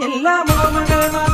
എല്ലാം ഓർമ്മകൾ മാത്രമായി